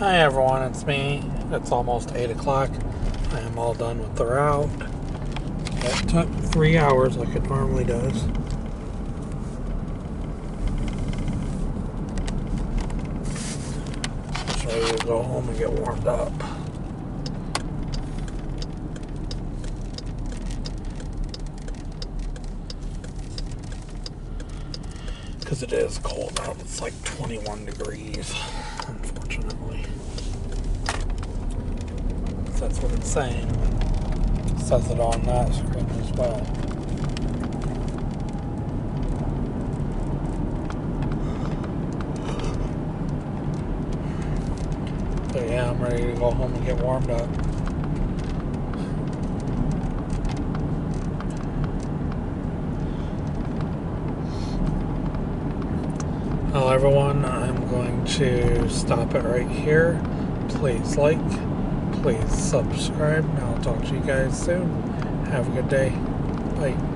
Hi everyone, it's me. It's almost 8 o'clock. I am all done with the route. It took three hours like it normally does. So we'll go home and get warmed up. Because it is cold out. It's like 21 degrees, unfortunately. That's what it's saying. It says it on that screen as well. But yeah, I'm ready to go home and get warmed up. Well, everyone, I'm going to stop it right here. Please like, please subscribe, and I'll talk to you guys soon. Have a good day. Bye.